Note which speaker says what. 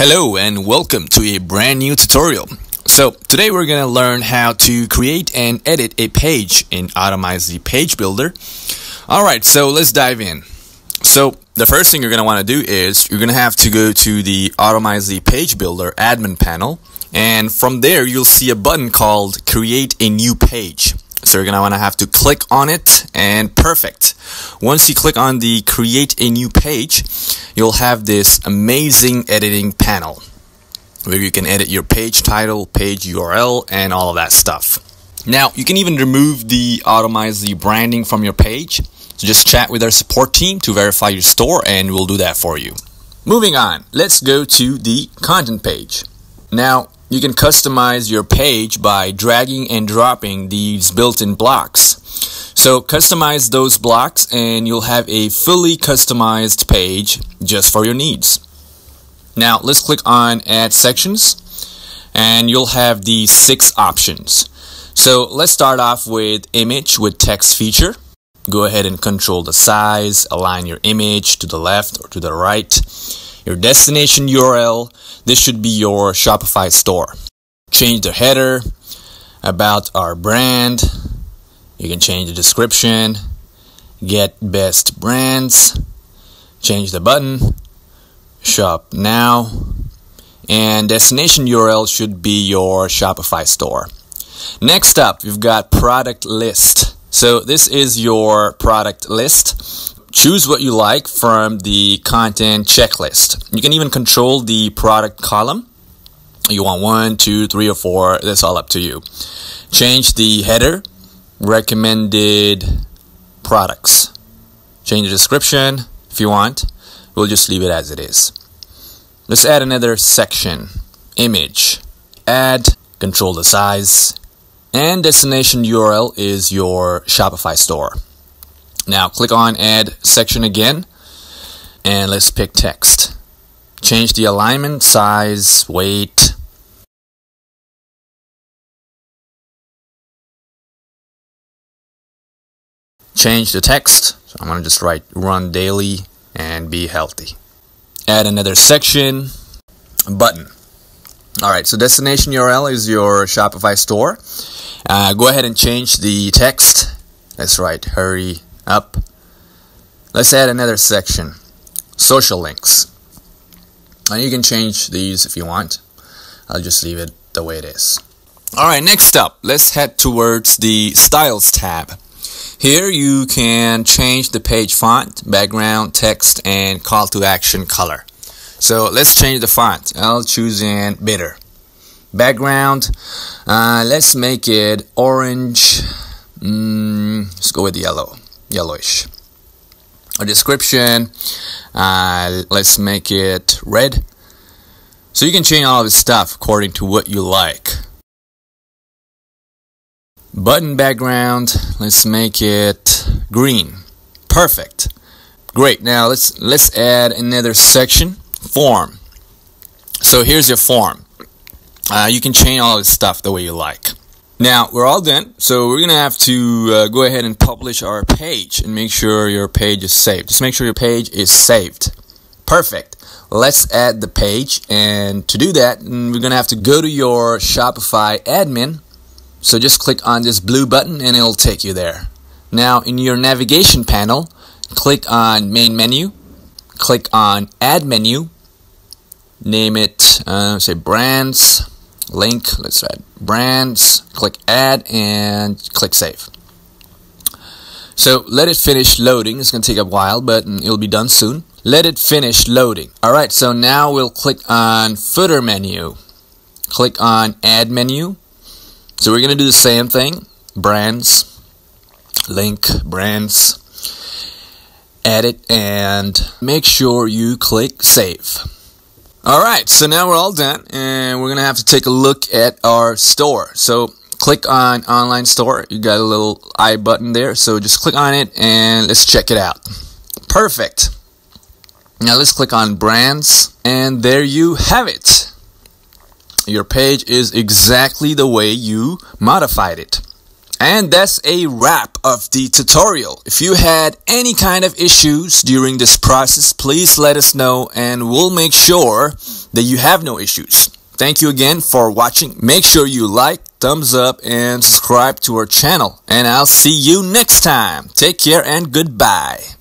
Speaker 1: Hello and welcome to a brand new tutorial. So today we're gonna learn how to create and edit a page in Automizely Page Builder. Alright, so let's dive in. So the first thing you're gonna wanna do is you're gonna have to go to the Automizely Page Builder admin panel and from there you'll see a button called create a new page. So you're gonna wanna have to click on it and perfect. Once you click on the create a new page, you'll have this amazing editing panel where you can edit your page title, page URL, and all of that stuff. Now, you can even remove the Automizely branding from your page. So just chat with our support team to verify your store and we'll do that for you. Moving on, let's go to the content page. Now, you can customize your page by dragging and dropping these built-in blocks. So customize those blocks and you'll have a fully customized page just for your needs. Now let's click on add sections and you'll have these six options. So let's start off with image with text feature. Go ahead and control the size, align your image to the left or to the right your destination URL. This should be your Shopify store. Change the header, about our brand. You can change the description, get best brands, change the button, shop now, and destination URL should be your Shopify store. Next up, we've got product list. So this is your product list choose what you like from the content checklist. You can even control the product column. You want one, two, three, or four. That's all up to you. Change the header, recommended products. Change the description if you want. We'll just leave it as it is. Let's add another section. Image. Add, control the size, and destination URL is your Shopify store. Now click on add section again and let's pick text. Change the alignment, size, weight. Change the text. So I'm going to just write run daily and be healthy. Add another section, button. All right, so destination URL is your Shopify store. Uh, go ahead and change the text. That's right, hurry up. Let's add another section social links. And you can change these if you want. I'll just leave it the way it is. Alright, next up, let's head towards the Styles tab. Here you can change the page font, background, text, and call to action color. So let's change the font. I'll choose in bitter. Background, uh, let's make it orange. Mm, let's go with yellow yellowish. A description, uh, let's make it red. So you can change all of this stuff according to what you like. Button background, let's make it green. Perfect. Great. Now let's let's add another section. Form. So here's your form. Uh, you can change all this stuff the way you like. Now we're all done, so we're gonna have to uh, go ahead and publish our page and make sure your page is saved. Just make sure your page is saved. Perfect. Let's add the page, and to do that, mm, we're gonna have to go to your Shopify admin. So just click on this blue button, and it'll take you there. Now in your navigation panel, click on Main Menu, click on Add Menu, name it, uh, say Brands link, let's add brands, click add and click save. So let it finish loading. It's going to take a while, but it'll be done soon. Let it finish loading. All right, so now we'll click on footer menu. Click on add menu. So we're going to do the same thing. Brands, link, brands, edit, and make sure you click save. All right, so now we're all done, and we're gonna have to take a look at our store. So click on online store. You got a little i button there, so just click on it and let's check it out. Perfect. Now let's click on brands, and there you have it. Your page is exactly the way you modified it. And that's a wrap of the tutorial. If you had any kind of issues during this process, please let us know and we'll make sure that you have no issues. Thank you again for watching. Make sure you like, thumbs up, and subscribe to our channel. And I'll see you next time. Take care and goodbye.